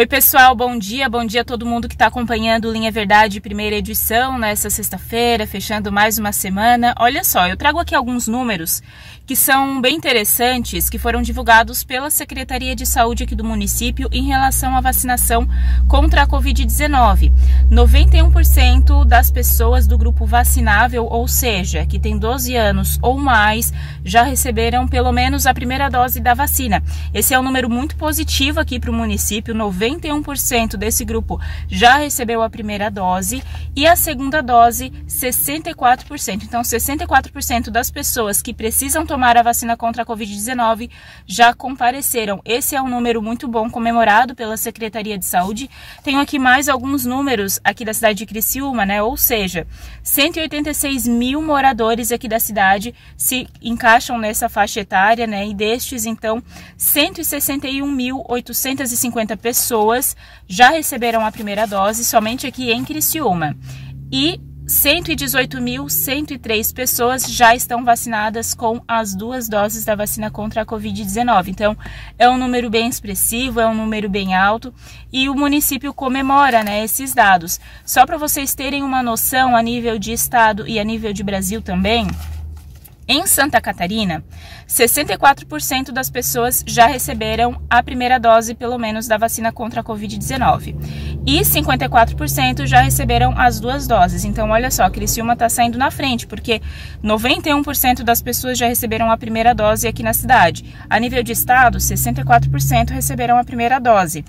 Oi, pessoal, bom dia. Bom dia a todo mundo que está acompanhando Linha Verdade, primeira edição, nessa sexta-feira, fechando mais uma semana. Olha só, eu trago aqui alguns números que são bem interessantes, que foram divulgados pela Secretaria de Saúde aqui do município em relação à vacinação contra a Covid-19. 91% das pessoas do grupo vacinável, ou seja, que tem 12 anos ou mais, já receberam pelo menos a primeira dose da vacina. Esse é um número muito positivo aqui para o município. 91% desse grupo já recebeu a primeira dose e a segunda dose 64%. Então, 64% das pessoas que precisam tomar a vacina contra a Covid-19 já compareceram. Esse é um número muito bom comemorado pela Secretaria de Saúde. Tenho aqui mais alguns números aqui da cidade de Criciúma, né? Ou seja, 186 mil moradores aqui da cidade se encaixam nessa faixa etária, né? E destes, então, 161.850 pessoas já receberam a primeira dose somente aqui em Criciúma. E 118.103 pessoas já estão vacinadas com as duas doses da vacina contra a Covid-19. Então, é um número bem expressivo, é um número bem alto e o município comemora né, esses dados. Só para vocês terem uma noção a nível de estado e a nível de Brasil também. Em Santa Catarina, 64% das pessoas já receberam a primeira dose, pelo menos, da vacina contra a Covid-19. E 54% já receberam as duas doses. Então, olha só, Criciúma está saindo na frente, porque 91% das pessoas já receberam a primeira dose aqui na cidade. A nível de estado, 64% receberam a primeira dose.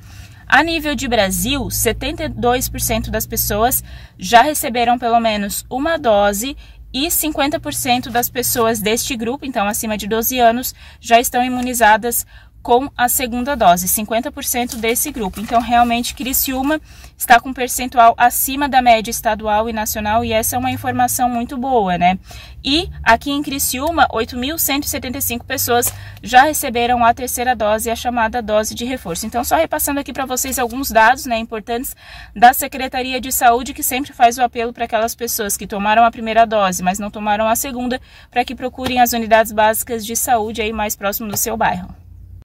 A nível de Brasil, 72% das pessoas já receberam pelo menos uma dose e 50% das pessoas deste grupo, então acima de 12 anos, já estão imunizadas com a segunda dose, 50% desse grupo. Então, realmente, Criciúma está com um percentual acima da média estadual e nacional, e essa é uma informação muito boa, né? E aqui em Criciúma, 8.175 pessoas já receberam a terceira dose, a chamada dose de reforço. Então, só repassando aqui para vocês alguns dados né, importantes da Secretaria de Saúde, que sempre faz o apelo para aquelas pessoas que tomaram a primeira dose, mas não tomaram a segunda, para que procurem as unidades básicas de saúde aí mais próximo do seu bairro.